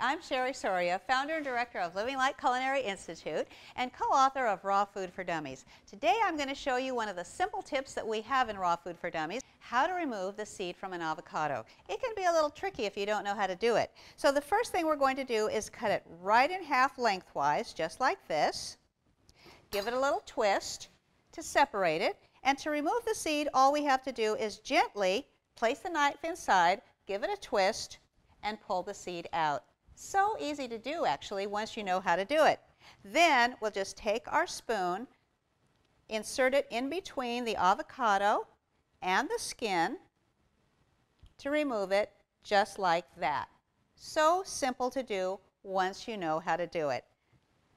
I'm Cherie Soria, founder and director of Living Light Culinary Institute and co-author of Raw Food for Dummies. Today I'm going to show you one of the simple tips that we have in Raw Food for Dummies, how to remove the seed from an avocado. It can be a little tricky if you don't know how to do it. So the first thing we're going to do is cut it right in half lengthwise, just like this. Give it a little twist to separate it. And to remove the seed, all we have to do is gently place the knife inside, give it a twist, and pull the seed out. So easy to do actually once you know how to do it. Then we'll just take our spoon, insert it in between the avocado and the skin to remove it just like that. So simple to do once you know how to do it.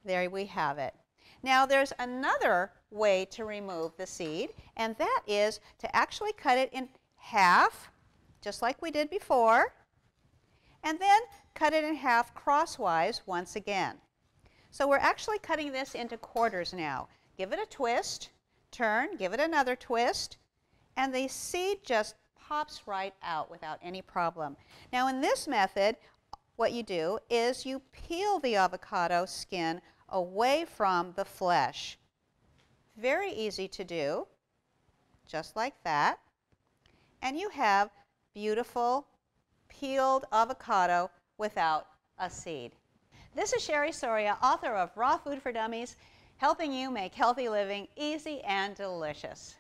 There we have it. Now there's another way to remove the seed and that is to actually cut it in half just like we did before and then cut it in half crosswise once again. So we're actually cutting this into quarters now. Give it a twist, turn, give it another twist, and the seed just pops right out without any problem. Now in this method, what you do is you peel the avocado skin away from the flesh. Very easy to do, just like that. And you have beautiful peeled avocado without a seed. This is Cherie Soria, author of Raw Food for Dummies, helping you make healthy living easy and delicious.